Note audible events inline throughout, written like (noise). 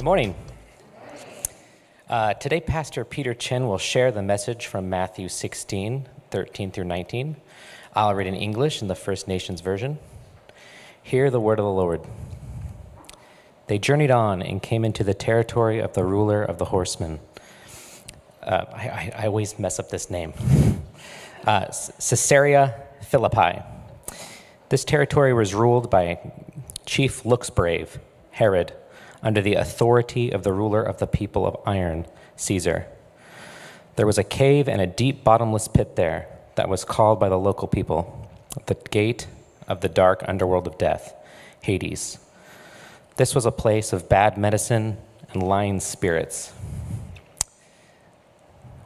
Good morning. Uh, today, Pastor Peter Chin will share the message from Matthew 16, 13 through 19. I'll read in English in the First Nations version. Hear the word of the Lord. They journeyed on and came into the territory of the ruler of the horsemen. Uh, I, I, always mess up this name. Uh, Caesarea Philippi. This territory was ruled by Chief Looks Brave, Herod under the authority of the ruler of the people of iron, Caesar. There was a cave and a deep bottomless pit there that was called by the local people the gate of the dark underworld of death, Hades. This was a place of bad medicine and lying spirits.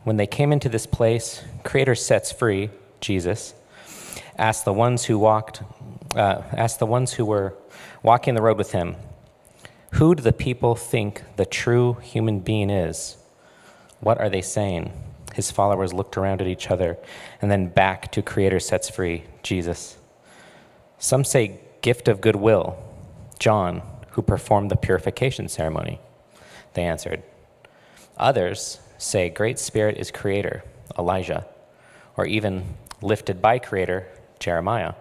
When they came into this place, Creator sets free, Jesus, asked the ones who walked, uh, asked the ones who were walking the road with him, who do the people think the true human being is? What are they saying? His followers looked around at each other and then back to Creator sets free, Jesus. Some say gift of goodwill, John, who performed the purification ceremony. They answered. Others say Great Spirit is Creator, Elijah, or even lifted by Creator, Jeremiah,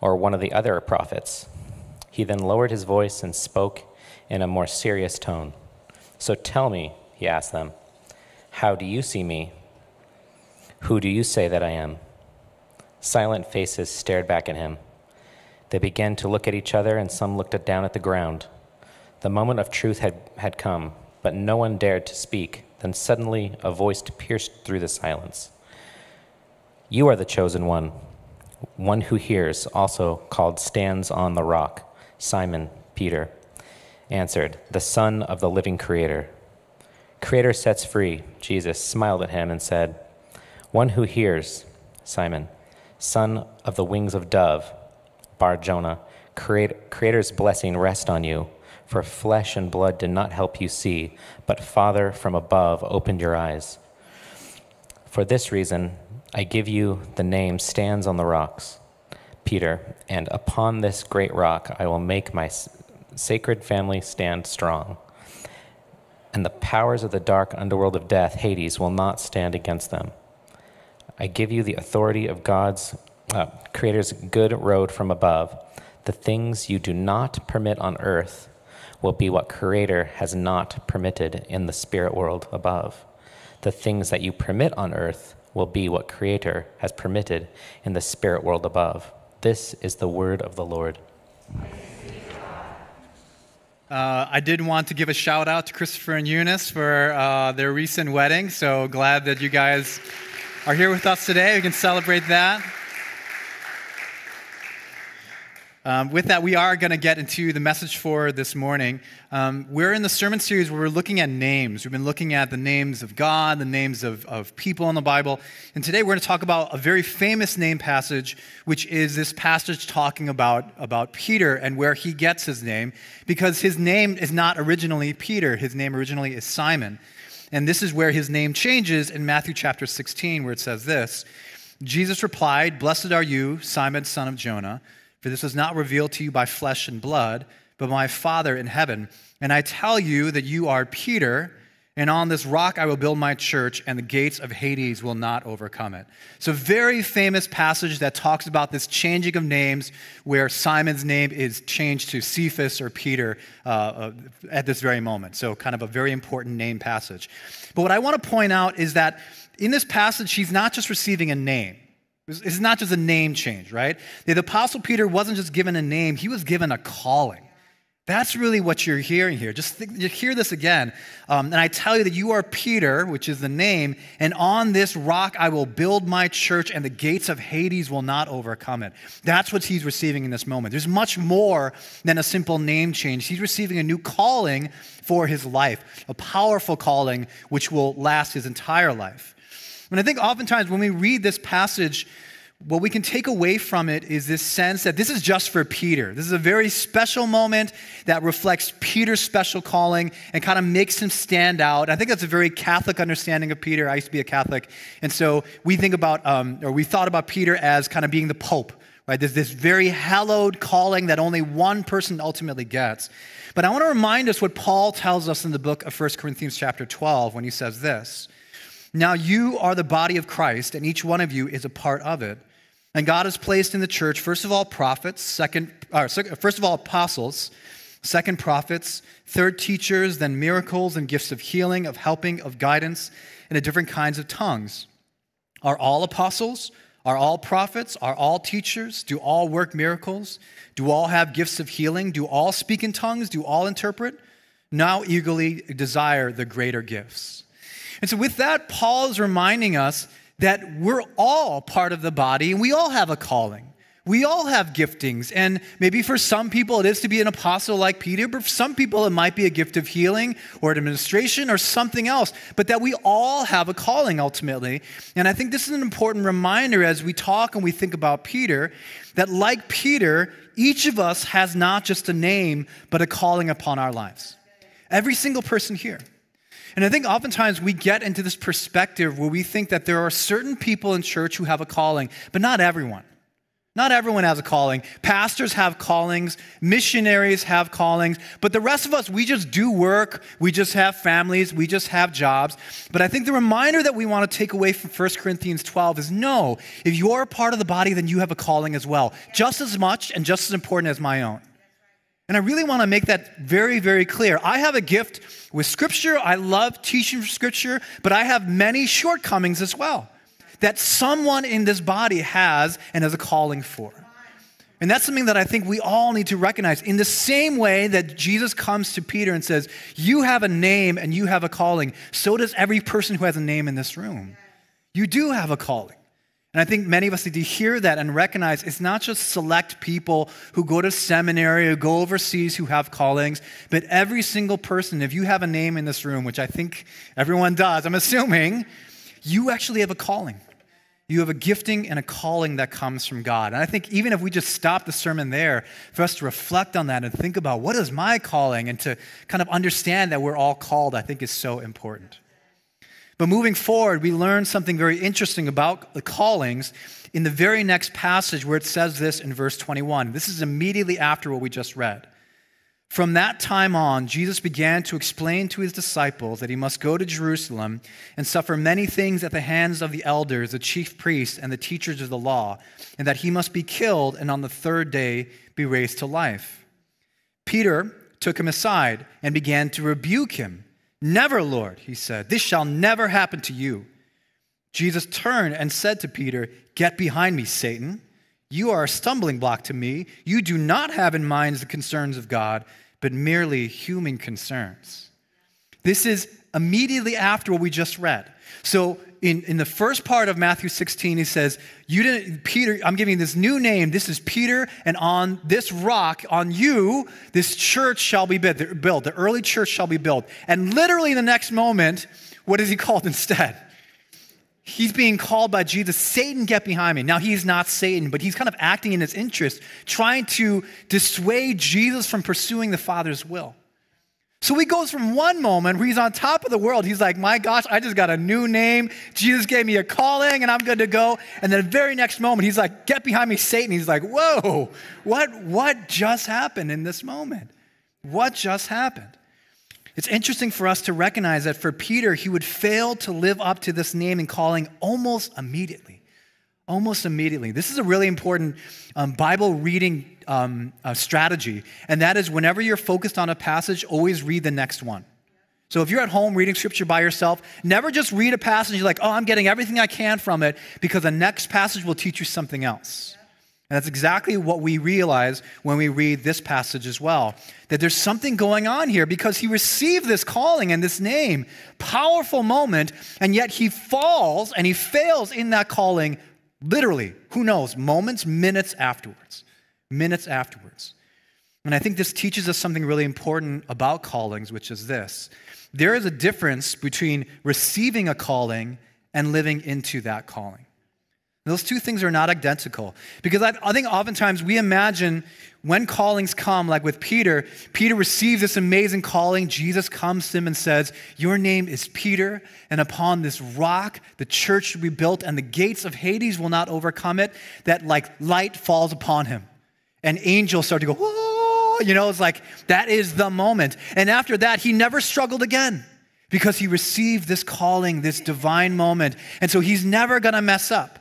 or one of the other prophets. He then lowered his voice and spoke in a more serious tone. So tell me, he asked them, how do you see me? Who do you say that I am? Silent faces stared back at him. They began to look at each other, and some looked down at the ground. The moment of truth had, had come, but no one dared to speak. Then suddenly a voice pierced through the silence. You are the chosen one, one who hears, also called stands on the rock, Simon Peter answered, The Son of the living Creator. Creator sets free. Jesus smiled at him and said, One who hears, Simon, son of the wings of dove, Bar Jonah, Creator's blessing rest on you, for flesh and blood did not help you see, but Father from above opened your eyes. For this reason, I give you the name stands on the rocks, Peter, and upon this great rock I will make my sacred family stand strong. And the powers of the dark underworld of death, Hades, will not stand against them. I give you the authority of God's uh, Creator's good road from above. The things you do not permit on earth will be what Creator has not permitted in the spirit world above. The things that you permit on earth will be what Creator has permitted in the spirit world above. This is the word of the Lord. Uh, I did want to give a shout out to Christopher and Eunice for uh, their recent wedding. So glad that you guys are here with us today. We can celebrate that. Um, with that, we are going to get into the message for this morning. Um, we're in the sermon series where we're looking at names. We've been looking at the names of God, the names of, of people in the Bible. And today we're going to talk about a very famous name passage, which is this passage talking about, about Peter and where he gets his name, because his name is not originally Peter, his name originally is Simon. And this is where his name changes in Matthew chapter 16, where it says this Jesus replied, Blessed are you, Simon, son of Jonah. For this was not revealed to you by flesh and blood, but my Father in heaven. And I tell you that you are Peter, and on this rock I will build my church, and the gates of Hades will not overcome it. So, very famous passage that talks about this changing of names, where Simon's name is changed to Cephas or Peter uh, uh, at this very moment. So, kind of a very important name passage. But what I want to point out is that in this passage, he's not just receiving a name. It's not just a name change, right? The Apostle Peter wasn't just given a name, he was given a calling. That's really what you're hearing here. Just, think, hear this again. Um, and I tell you that you are Peter, which is the name, and on this rock I will build my church, and the gates of Hades will not overcome it. That's what he's receiving in this moment. There's much more than a simple name change. He's receiving a new calling for his life, a powerful calling which will last his entire life. And I think oftentimes when we read this passage, what we can take away from it is this sense that this is just for Peter. This is a very special moment that reflects Peter's special calling and kind of makes him stand out. I think that's a very Catholic understanding of Peter. I used to be a Catholic. And so we think about, um, or we thought about Peter as kind of being the Pope, Right? There's this very hallowed calling that only one person ultimately gets. But I want to remind us what Paul tells us in the book of 1 Corinthians chapter 12 when he says this. Now you are the body of Christ, and each one of you is a part of it. And God has placed in the church, first of all, prophets, second, uh, or first of all, apostles, second, prophets, third, teachers, then miracles and gifts of healing, of helping, of guidance, and of different kinds of tongues. Are all apostles? Are all prophets? Are all teachers? Do all work miracles? Do all have gifts of healing? Do all speak in tongues? Do all interpret? Now eagerly desire the greater gifts. And so, with that, Paul is reminding us that we're all part of the body and we all have a calling. We all have giftings. And maybe for some people it is to be an apostle like Peter, but for some people it might be a gift of healing or administration or something else. But that we all have a calling ultimately. And I think this is an important reminder as we talk and we think about Peter that, like Peter, each of us has not just a name, but a calling upon our lives. Every single person here. And I think oftentimes we get into this perspective where we think that there are certain people in church who have a calling, but not everyone. Not everyone has a calling. Pastors have callings, missionaries have callings, but the rest of us, we just do work, we just have families, we just have jobs. But I think the reminder that we want to take away from 1 Corinthians 12 is no, if you're a part of the body, then you have a calling as well, just as much and just as important as my own. And I really want to make that very, very clear. I have a gift with Scripture, I love teaching Scripture, but I have many shortcomings as well that someone in this body has and has a calling for. And that's something that I think we all need to recognize. In the same way that Jesus comes to Peter and says, You have a name and you have a calling, so does every person who has a name in this room. You do have a calling. And I think many of us need to hear that and recognize it's not just select people who go to seminary or go overseas who have callings, but every single person, if you have a name in this room, which I think everyone does, I'm assuming, you actually have a calling. You have a gifting and a calling that comes from God. And I think even if we just stop the sermon there, for us to reflect on that and think about what is my calling and to kind of understand that we're all called, I think is so important. But moving forward, we learn something very interesting about the callings in the very next passage where it says this in verse 21. This is immediately after what we just read. From that time on, Jesus began to explain to his disciples that he must go to Jerusalem and suffer many things at the hands of the elders, the chief priests, and the teachers of the law, and that he must be killed and on the third day be raised to life. Peter took him aside and began to rebuke him. Never, Lord, he said, this shall never happen to you. Jesus turned and said to Peter, Get behind me, Satan. You are a stumbling block to me. You do not have in mind the concerns of God, but merely human concerns. This is immediately after what we just read. So, in, in the first part of Matthew 16, he says, You didn't, Peter, I'm giving this new name. This is Peter, and on this rock, on you, this church shall be built. The early church shall be built. And literally, the next moment, what is he called (laughs) instead? he's being called by Jesus, Satan, get behind me. Now, he's not Satan, but he's kind of acting in his interest, trying to dissuade Jesus from pursuing the Father's will. So he goes from one moment where he's on top of the world. He's like, My gosh, I just got a new name. Jesus gave me a calling and I'm good to go. And then the very next moment, he's like, Get behind me, Satan. He's like, Whoa, what, what just happened in this moment? What just happened? It's interesting for us to recognize that for Peter, he would fail to live up to this name and calling almost immediately. Almost immediately. This is a really important um, Bible reading um, uh, strategy, and that is whenever you're focused on a passage, always read the next one. So if you're at home reading scripture by yourself, never just read a passage, you're like, oh, I'm getting everything I can from it, because the next passage will teach you something else. And that's exactly what we realize when we read this passage as well. That there's something going on here because he received this calling and this name, powerful moment, and yet he falls and he fails in that calling literally, who knows, moments, minutes afterwards. Minutes afterwards. And I think this teaches us something really important about callings, which is this there is a difference between receiving a calling and living into that calling. Those two things are not identical. Because I, think oftentimes we imagine when callings come, like with Peter, Peter receives this amazing calling. Jesus comes to him and says, Your name is Peter, and upon this rock the church will be built, and the gates of Hades will not overcome it. That like light falls upon him. And angels start to go, Whoa! You know, it's like that is the moment. And after that, he never struggled again because he received this calling, this divine moment. And so he's never gonna mess up.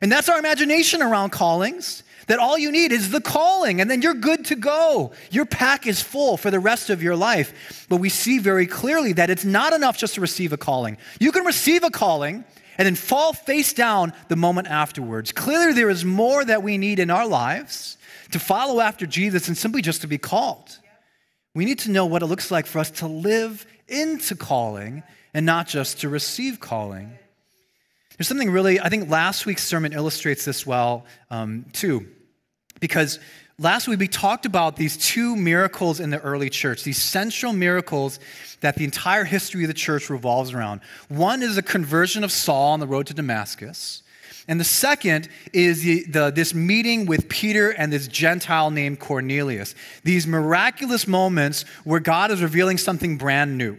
And that's our imagination around callings that all you need is the calling, and then you're good to go. Your pack is full for the rest of your life. But we see very clearly that it's not enough just to receive a calling. You can receive a calling and then fall face down the moment afterwards. Clearly, there is more that we need in our lives to follow after Jesus and simply just to be called. We need to know what it looks like for us to live into calling and not just to receive calling. There's something really, I think last week's sermon illustrates this well, um, too, because last week we talked about these two miracles in the early church, these central miracles that the entire history of the church revolves around. One is the conversion of Saul on the road to Damascus. And the second is the, the, this meeting with Peter and this Gentile named Cornelius. These miraculous moments where God is revealing something brand new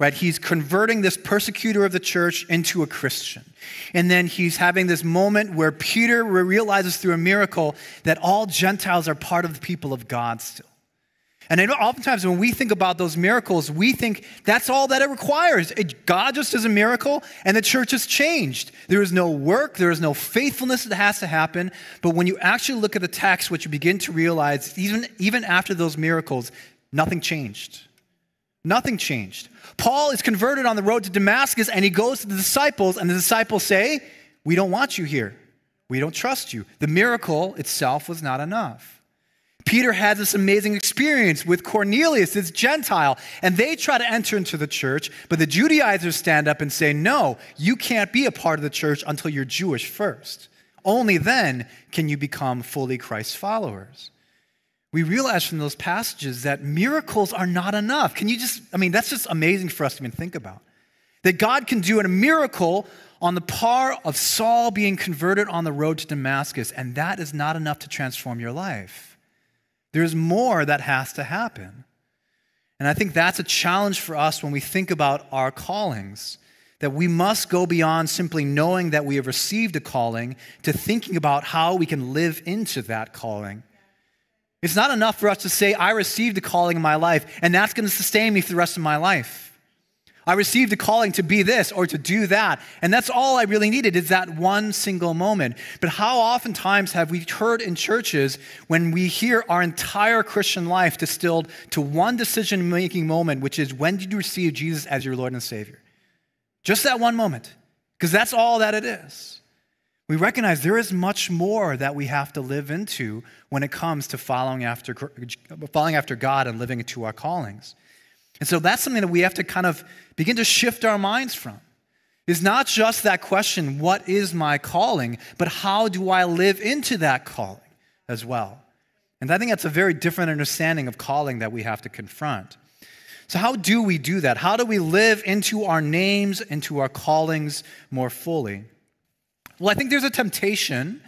right? He's converting this persecutor of the church into a Christian. And then he's having this moment where Peter realizes through a miracle that all Gentiles are part of the people of God still. And I know oftentimes when we think about those miracles, we think that's all that it requires. It, God just is a miracle and the church has changed. There is no work, there is no faithfulness that has to happen. But when you actually look at the text, what you begin to realize, even, even after those miracles, nothing changed. Nothing changed. Paul is converted on the road to Damascus and he goes to the disciples, and the disciples say, We don't want you here. We don't trust you. The miracle itself was not enough. Peter has this amazing experience with Cornelius, this Gentile, and they try to enter into the church, but the Judaizers stand up and say, No, you can't be a part of the church until you're Jewish first. Only then can you become fully Christ followers we realize from those passages that miracles are not enough. Can you just, I mean, that's just amazing for us to even think about. That God can do a miracle on the par of Saul being converted on the road to Damascus, and that is not enough to transform your life. There's more that has to happen. And I think that's a challenge for us when we think about our callings, that we must go beyond simply knowing that we have received a calling to thinking about how we can live into that calling it's not enough for us to say, I received a calling in my life, and that's going to sustain me for the rest of my life. I received a calling to be this or to do that. And that's all I really needed is that one single moment. But how oftentimes have we heard in churches when we hear our entire Christian life distilled to one decision making moment, which is when did you receive Jesus as your Lord and Savior? Just that one moment, because that's all that it is we recognize there is much more that we have to live into when it comes to following after, following after God and living into our callings. And so that's something that we have to kind of begin to shift our minds from. Is not just that question, what is my calling, but how do I live into that calling as well? And I think that's a very different understanding of calling that we have to confront. So, how do we do that? How do we live into our names, into our callings more fully? Well, I think there's a temptation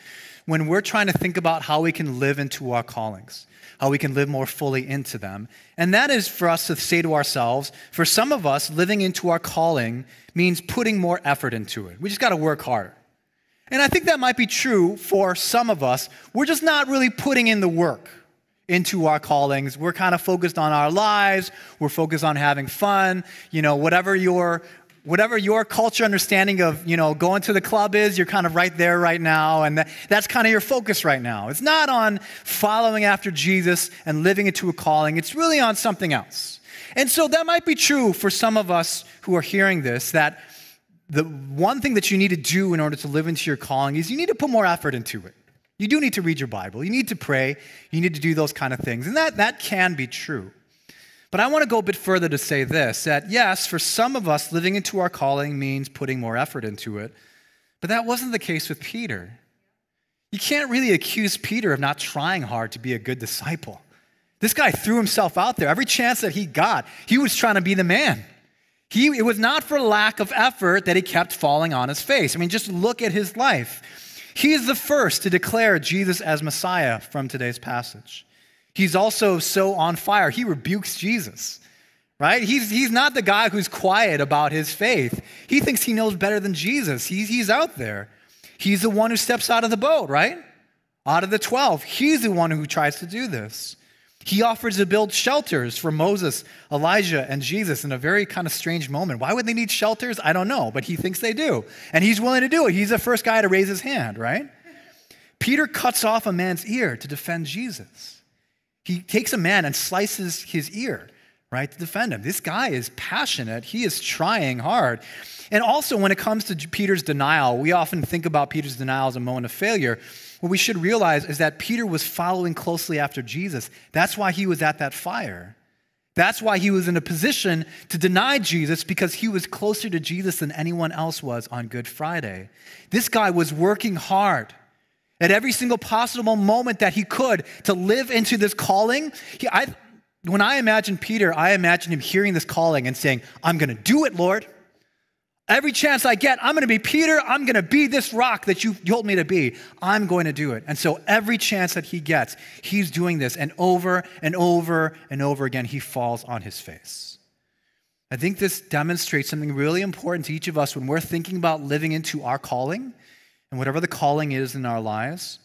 when we're trying to think about how we can live into our callings, how we can live more fully into them. And that is for us to say to ourselves, for some of us, living into our calling means putting more effort into it. We just got to work harder. And I think that might be true for some of us. We're just not really putting in the work into our callings. We're kind of focused on our lives. We're focused on having fun. You know, whatever your whatever your culture understanding of you know going to the club is you're kind of right there right now and that, that's kind of your focus right now. It's not on following after jesus and living into a calling. It's really on something else. And so that might be true for some of us who are hearing this that the one thing that you need to do in order to live into your calling is you need to put more effort into it. You do need to read your bible. You need to pray. You need to do those kind of things. And that, that can be true but I want to go a bit further to say this that yes, for some of us, living into our calling means putting more effort into it. But that wasn't the case with Peter. You can't really accuse Peter of not trying hard to be a good disciple. This guy threw himself out there. Every chance that he got, he was trying to be the man. He, it was not for lack of effort that he kept falling on his face. I mean, just look at his life. He's the first to declare Jesus as Messiah from today's passage. He's also so on fire, he rebukes Jesus, right? He's, he's not the guy who's quiet about his faith. He thinks he knows better than Jesus. He's, he's out there. He's the one who steps out of the boat, right? Out of the 12, he's the one who tries to do this. He offers to build shelters for Moses, Elijah, and Jesus in a very kind of strange moment. Why would they need shelters? I don't know, but he thinks they do. And he's willing to do it. He's the first guy to raise his hand, right? Peter cuts off a man's ear to defend Jesus. He takes a man and slices his ear, right, to defend him. This guy is passionate. He is trying hard. And also, when it comes to Peter's denial, we often think about Peter's denial as a moment of failure. What we should realize is that Peter was following closely after Jesus. That's why he was at that fire. That's why he was in a position to deny Jesus because he was closer to Jesus than anyone else was on Good Friday. This guy was working hard at every single possible moment that he could to live into this calling. He, I, when I imagine Peter, I imagine him hearing this calling and saying, I'm going to do it, Lord. Every chance I get, I'm going to be Peter. I'm going to be this rock that you told me to be. I'm going to do it. And so every chance that he gets, he's doing this. And over and over and over again, he falls on his face. I think this demonstrates something really important to each of us when we're thinking about living into our calling and whatever the calling is in our lives.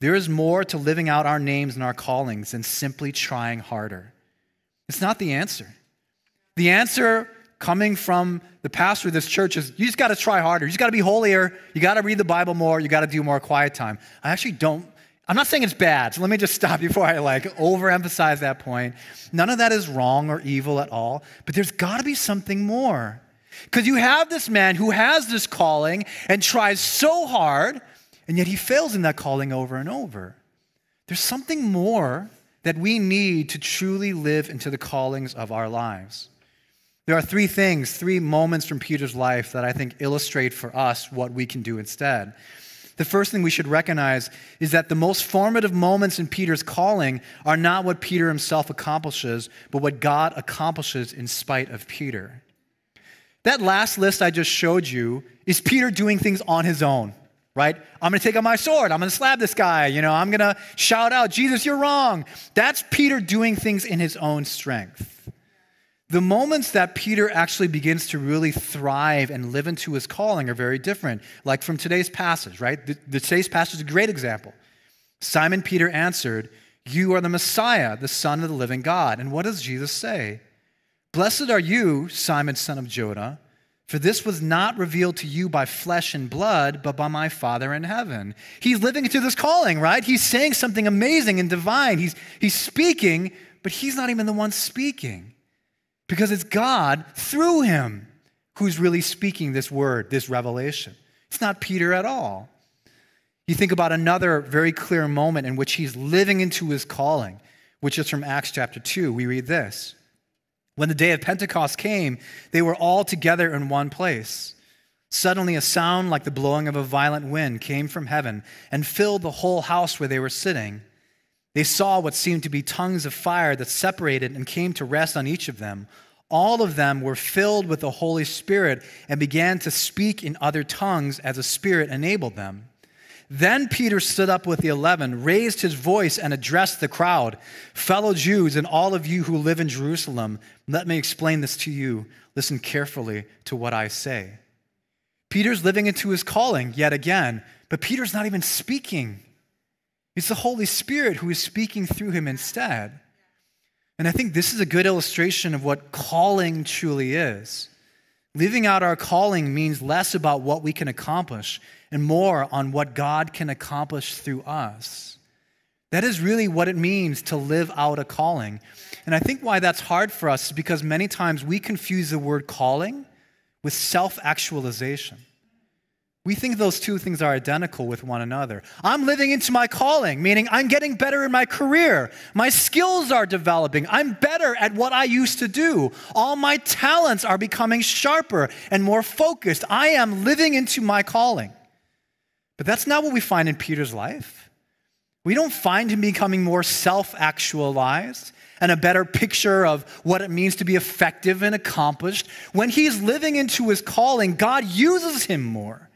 There is more to living out our names and our callings than simply trying harder. It's not the answer. The answer coming from the pastor of this church is you just got to try harder. You just got to be holier. You got to read the Bible more. You got to do more quiet time. I actually don't. I'm not saying it's bad, so let me just stop before I like overemphasize that point. None of that is wrong or evil at all, but there's got to be something more. Because you have this man who has this calling and tries so hard, and yet he fails in that calling over and over. There's something more that we need to truly live into the callings of our lives. There are three things, three moments from Peter's life that I think illustrate for us what we can do instead. The first thing we should recognize is that the most formative moments in Peter's calling are not what Peter himself accomplishes, but what God accomplishes in spite of Peter. That last list I just showed you is Peter doing things on his own, right? I'm going to take out my sword. I'm going to slap this guy. You know, I'm going to shout out, Jesus, you're wrong. That's Peter doing things in his own strength. The moments that Peter actually begins to really thrive and live into his calling are very different. Like from today's passage, right? The, the, today's passage is a great example. Simon Peter answered, You are the Messiah, the Son of the living God. And what does Jesus say? Blessed are you, Simon, son of Jonah, for this was not revealed to you by flesh and blood, but by my Father in heaven. He's living into this calling, right? He's saying something amazing and divine. He's, he's speaking, but he's not even the one speaking because it's God through him who's really speaking this word, this revelation. It's not Peter at all. You think about another very clear moment in which he's living into his calling, which is from Acts chapter 2. We read this When the day of Pentecost came, they were all together in one place. Suddenly, a sound like the blowing of a violent wind came from heaven and filled the whole house where they were sitting. They saw what seemed to be tongues of fire that separated and came to rest on each of them. All of them were filled with the Holy Spirit and began to speak in other tongues as the Spirit enabled them. Then Peter stood up with the eleven, raised his voice, and addressed the crowd Fellow Jews, and all of you who live in Jerusalem, let me explain this to you. Listen carefully to what I say. Peter's living into his calling yet again, but Peter's not even speaking. It's the Holy Spirit who is speaking through him instead. And I think this is a good illustration of what calling truly is. Living out our calling means less about what we can accomplish and more on what God can accomplish through us. That is really what it means to live out a calling. And I think why that's hard for us is because many times we confuse the word calling with self actualization. We think those two things are identical with one another. I'm living into my calling, meaning I'm getting better in my career. My skills are developing. I'm better at what I used to do. All my talents are becoming sharper and more focused. I am living into my calling. But that's not what we find in Peter's life. We don't find him becoming more self actualized and a better picture of what it means to be effective and accomplished. When he's living into his calling, God uses him more.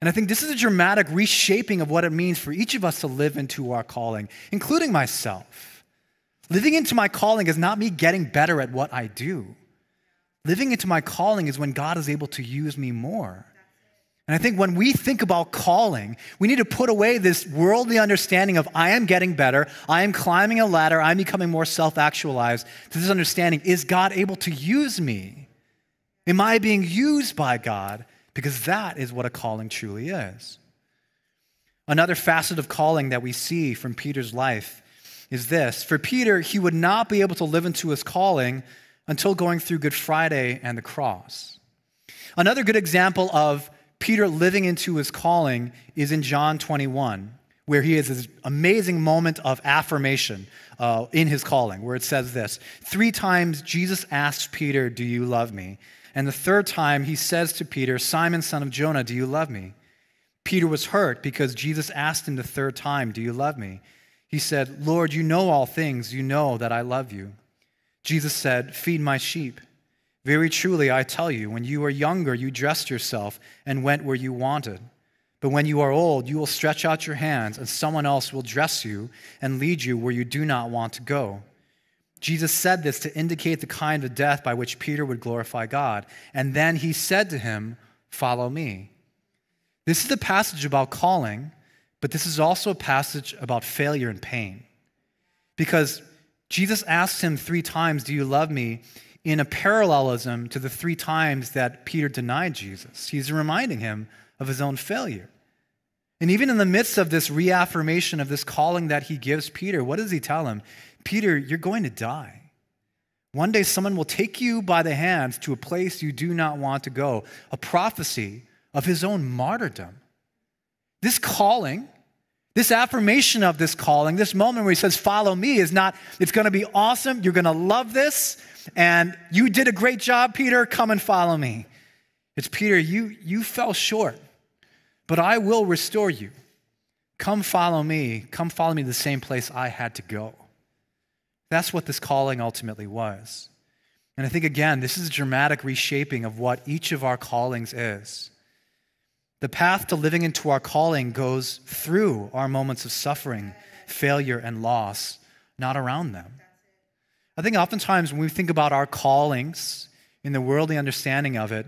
And I think this is a dramatic reshaping of what it means for each of us to live into our calling, including myself. Living into my calling is not me getting better at what I do. Living into my calling is when God is able to use me more. And I think when we think about calling, we need to put away this worldly understanding of I am getting better, I am climbing a ladder, I'm becoming more self actualized, to this understanding is God able to use me? Am I being used by God? Because that is what a calling truly is. Another facet of calling that we see from Peter's life is this For Peter, he would not be able to live into his calling until going through Good Friday and the cross. Another good example of Peter living into his calling is in John 21, where he has this amazing moment of affirmation uh, in his calling, where it says this Three times Jesus asks Peter, Do you love me? And the third time he says to Peter, Simon, son of Jonah, do you love me? Peter was hurt because Jesus asked him the third time, Do you love me? He said, Lord, you know all things. You know that I love you. Jesus said, Feed my sheep. Very truly, I tell you, when you were younger, you dressed yourself and went where you wanted. But when you are old, you will stretch out your hands, and someone else will dress you and lead you where you do not want to go. Jesus said this to indicate the kind of death by which Peter would glorify God. And then he said to him, Follow me. This is a passage about calling, but this is also a passage about failure and pain. Because Jesus asked him three times, Do you love me? In a parallelism to the three times that Peter denied Jesus. He's reminding him of his own failure. And even in the midst of this reaffirmation of this calling that he gives Peter, what does he tell him? Peter, you're going to die. One day someone will take you by the hands to a place you do not want to go, a prophecy of his own martyrdom. This calling, this affirmation of this calling, this moment where he says, Follow me, is not, it's going to be awesome. You're going to love this. And you did a great job, Peter. Come and follow me. It's Peter, you, you fell short, but I will restore you. Come follow me. Come follow me to the same place I had to go. That's what this calling ultimately was. And I think, again, this is a dramatic reshaping of what each of our callings is. The path to living into our calling goes through our moments of suffering, failure, and loss, not around them. I think oftentimes when we think about our callings in the worldly understanding of it,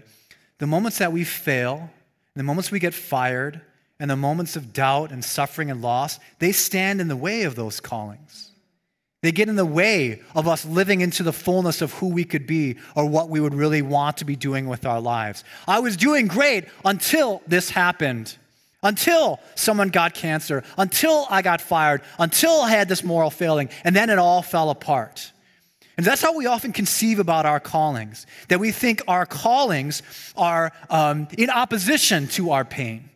the moments that we fail, the moments we get fired, and the moments of doubt and suffering and loss, they stand in the way of those callings. They get in the way of us living into the fullness of who we could be or what we would really want to be doing with our lives. I was doing great until this happened, until someone got cancer, until I got fired, until I had this moral failing, and then it all fell apart. And that's how we often conceive about our callings, that we think our callings are um, in opposition to our pain.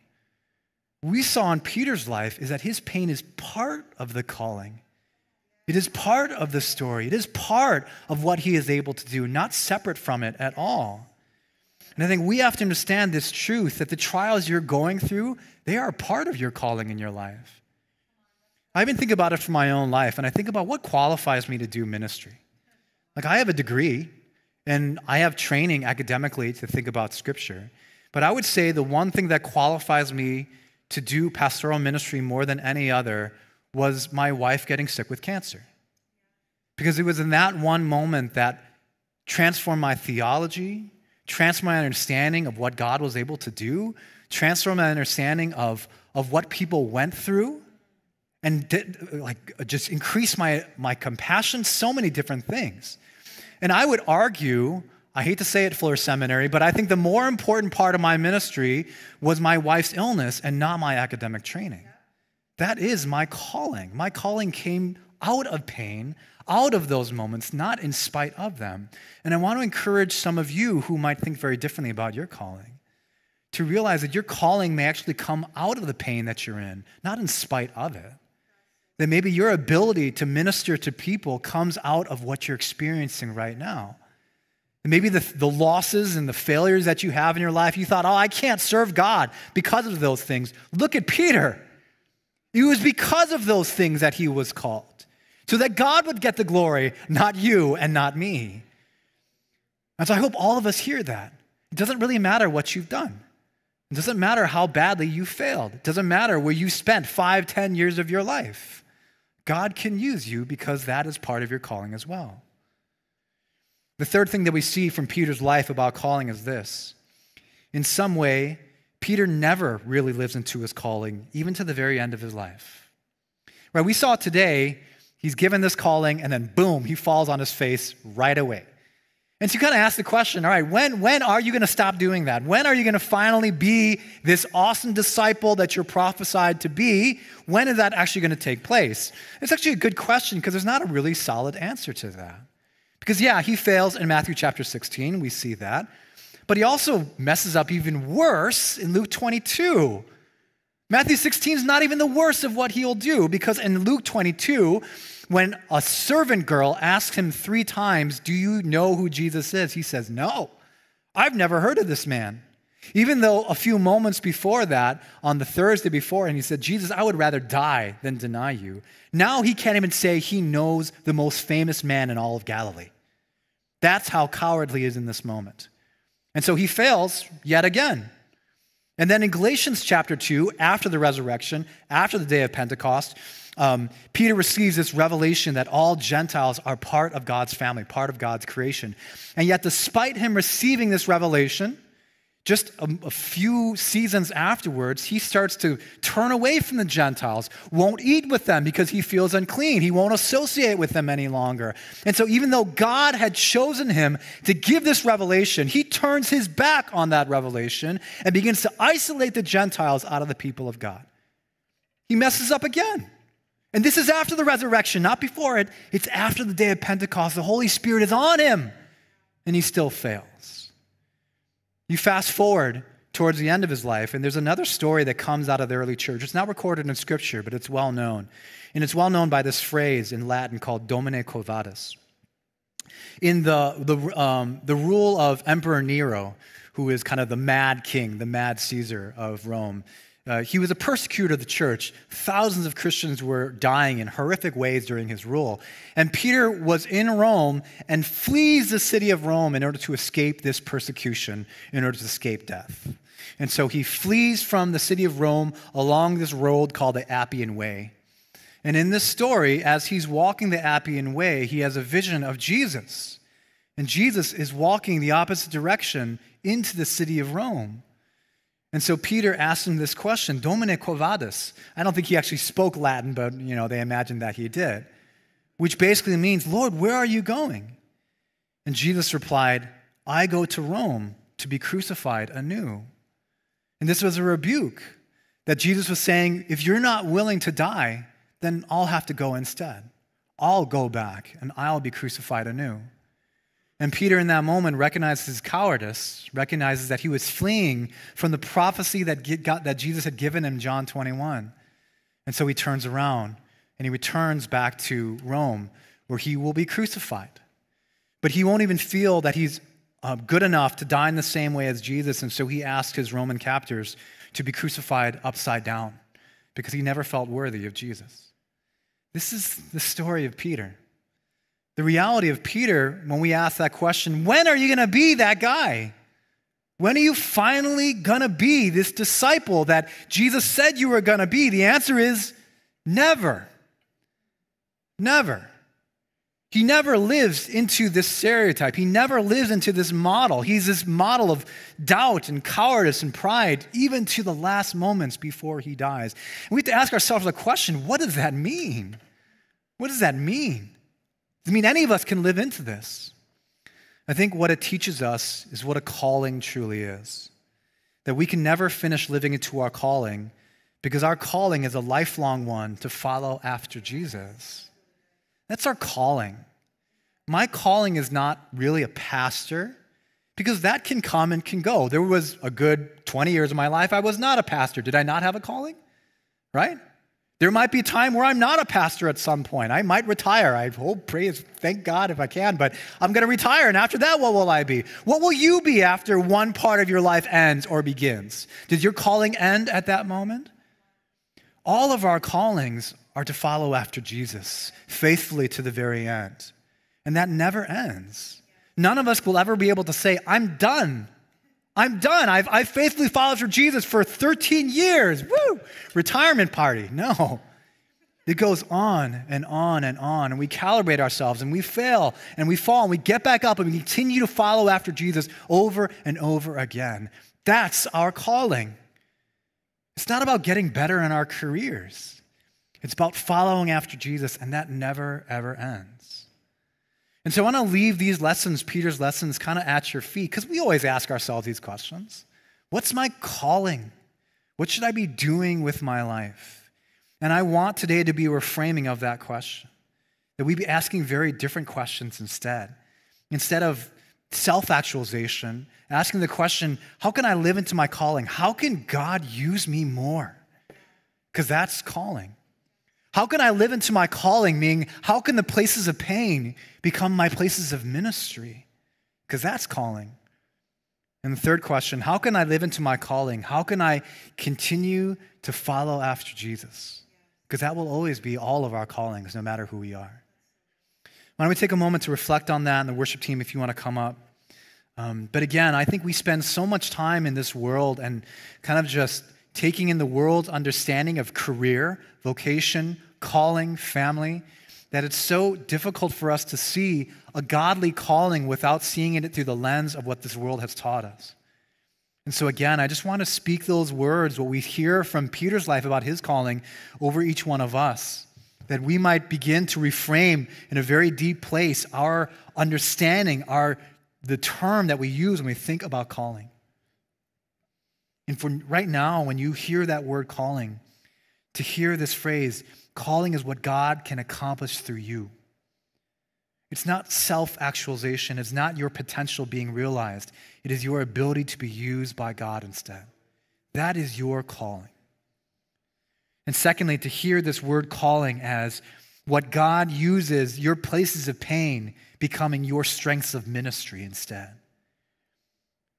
we saw in Peter's life is that his pain is part of the calling. It is part of the story. It is part of what he is able to do, not separate from it at all. And I think we have to understand this truth that the trials you're going through, they are part of your calling in your life. I even think about it for my own life, and I think about what qualifies me to do ministry. Like, I have a degree and I have training academically to think about scripture. But I would say the one thing that qualifies me to do pastoral ministry more than any other was my wife getting sick with cancer. Because it was in that one moment that transformed my theology, transformed my understanding of what God was able to do, transformed my understanding of, of what people went through, and did, like just increased my, my compassion, so many different things. And I would argue, I hate to say it, Fuller Seminary, but I think the more important part of my ministry was my wife's illness and not my academic training. That is my calling. My calling came out of pain, out of those moments, not in spite of them. And I want to encourage some of you who might think very differently about your calling to realize that your calling may actually come out of the pain that you're in, not in spite of it that maybe your ability to minister to people comes out of what you're experiencing right now. Maybe the, the losses and the failures that you have in your life, you thought, oh, I can't serve God because of those things. Look at Peter. It was because of those things that he was called, so that God would get the glory, not you and not me. And so I hope all of us hear that. It doesn't really matter what you've done. It doesn't matter how badly you failed. It doesn't matter where you spent five, ten years of your life. God can use you because that is part of your calling as well. The third thing that we see from Peter's life about calling is this. In some way, Peter never really lives into his calling, even to the very end of his life. Right? We saw today, he's given this calling, and then boom, he falls on his face right away. And so you kind of ask the question all right, when, when are you going to stop doing that? When are you going to finally be this awesome disciple that you're prophesied to be? When is that actually going to take place? It's actually a good question because there's not a really solid answer to that. Because, yeah, he fails in Matthew chapter 16, we see that. But he also messes up even worse in Luke 22. Matthew 16 is not even the worst of what he'll do because in Luke 22, when a servant girl asks him three times, Do you know who Jesus is? He says, No, I've never heard of this man. Even though a few moments before that, on the Thursday before, and he said, Jesus, I would rather die than deny you. Now he can't even say he knows the most famous man in all of Galilee. That's how cowardly he is in this moment. And so he fails yet again. And then in Galatians chapter 2, after the resurrection, after the day of Pentecost, um, Peter receives this revelation that all Gentiles are part of God's family, part of God's creation. And yet, despite him receiving this revelation, just a, a, few seasons afterwards, he starts to turn away from the Gentiles, won't eat with them because he feels unclean. He won't associate with them any longer. And so, even though God had chosen him to give this revelation, he turns his back on that revelation and begins to isolate the Gentiles out of the people of God. He messes up again. And this is after the resurrection, not before it. It's after the day of Pentecost. The Holy Spirit is on him, and he still fails. You fast forward towards the end of his life, and there's another story that comes out of the early church. It's not recorded in Scripture, but it's well known. And it's well known by this phrase in Latin called Domine Quo Vadis. In the, the, um, the rule of Emperor Nero, who is kind of the mad king, the mad Caesar of Rome, uh, he was a persecutor of the church. Thousands of Christians were dying in horrific ways during his rule. And Peter was in Rome and flees the city of Rome in order to escape this persecution, in order to escape death. And so he flees from the city of Rome along this road called the Appian Way. And in this story, as he's walking the Appian Way, he has a vision of Jesus. And Jesus is walking the opposite direction into the city of Rome. And so Peter asked him this question, Domine quo vadis? I don't think he actually spoke Latin, but you know, they imagined that he did, which basically means, Lord, where are you going? And Jesus replied, I go to Rome to be crucified anew. And this was a rebuke that Jesus was saying, if you're not willing to die, then I'll have to go instead. I'll go back and I'll be crucified anew. And Peter, in that moment, recognizes his cowardice, recognizes that he was fleeing from the prophecy that, got, that Jesus had given him, John 21. And so he turns around and he returns back to Rome, where he will be crucified. But he won't even feel that he's uh, good enough to die in the same way as Jesus. And so he asks his Roman captors to be crucified upside down because he never felt worthy of Jesus. This is the story of Peter. The reality of Peter, when we ask that question, when are you going to be that guy? When are you finally going to be this disciple that Jesus said you were going to be? The answer is never. Never. He never lives into this stereotype. He never lives into this model. He's this model of doubt and cowardice and pride, even to the last moments before he dies. And we have to ask ourselves the question what does that mean? What does that mean? I mean, any of us can live into this. I think what it teaches us is what a calling truly is. That we can never finish living into our calling because our calling is a lifelong one to follow after Jesus. That's our calling. My calling is not really a pastor because that can come and can go. There was a good 20 years of my life I was not a pastor. Did I not have a calling? Right? There might be a time where I'm not a pastor at some point. I might retire. I hope, praise, thank God if I can, but I'm going to retire. And after that, what will I be? What will you be after one part of your life ends or begins? Did your calling end at that moment? All of our callings are to follow after Jesus faithfully to the very end. And that never ends. None of us will ever be able to say, I'm done. I'm done. I've, I've faithfully followed for Jesus for 13 years. Woo! Retirement party. No. It goes on and on and on, and we calibrate ourselves and we fail and we fall and we get back up and we continue to follow after Jesus over and over again. That's our calling. It's not about getting better in our careers, it's about following after Jesus, and that never, ever ends. And so I want to leave these lessons, Peter's lessons, kind of at your feet, because we always ask ourselves these questions What's my calling? What should I be doing with my life? And I want today to be a reframing of that question, that we be asking very different questions instead. Instead of self actualization, asking the question, How can I live into my calling? How can God use me more? Because that's calling. How can I live into my calling? Meaning, how can the places of pain become my places of ministry? Because that's calling. And the third question how can I live into my calling? How can I continue to follow after Jesus? Because that will always be all of our callings, no matter who we are. Why don't we take a moment to reflect on that and the worship team if you want to come up? Um, but again, I think we spend so much time in this world and kind of just taking in the world's understanding of career, vocation, calling, family, that it's so difficult for us to see a godly calling without seeing it through the lens of what this world has taught us. And so, again, I just want to speak those words, what we hear from Peter's life about his calling, over each one of us, that we might begin to reframe in a very deep place our understanding, our, the term that we use when we think about calling. And for right now, when you hear that word calling, to hear this phrase, calling is what God can accomplish through you. It's not self actualization, it's not your potential being realized. It is your ability to be used by God instead. That is your calling. And secondly, to hear this word calling as what God uses your places of pain becoming your strengths of ministry instead.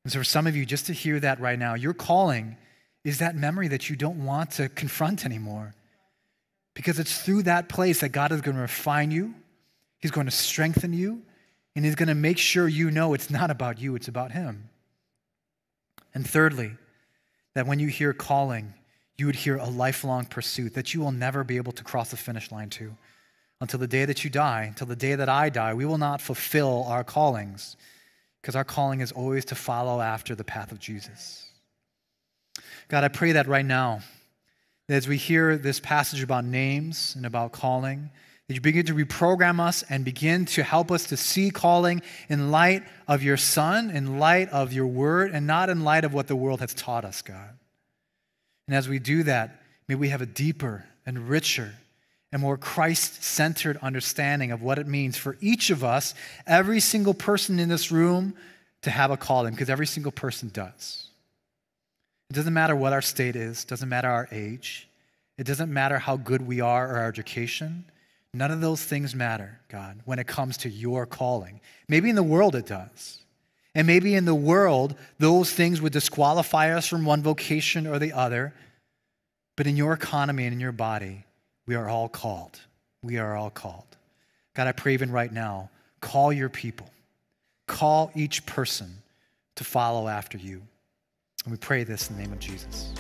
And so, for some of you, just to hear that right now, your calling is that memory that you don't want to confront anymore. Because it's through that place that God is going to refine you, He's going to strengthen you, and He's going to make sure you know it's not about you, it's about Him. And thirdly, that when you hear calling, you would hear a lifelong pursuit that you will never be able to cross the finish line to. Until the day that you die, until the day that I die, we will not fulfill our callings because our calling is always to follow after the path of Jesus. God, I pray that right now, that as we hear this passage about names and about calling, that you begin to reprogram us and begin to help us to see calling in light of your Son, in light of your word, and not in light of what the world has taught us, God. And as we do that, may we have a deeper and richer and more Christ centered understanding of what it means for each of us, every single person in this room, to have a calling, because every single person does. It doesn't matter what our state is, doesn't matter our age, it doesn't matter how good we are or our education. None of those things matter, God, when it comes to your calling. Maybe in the world it does. And maybe in the world, those things would disqualify us from one vocation or the other. But in your economy and in your body, we are all called. We are all called. God, I pray even right now, call your people, call each person to follow after you. And we pray this in the name of Jesus.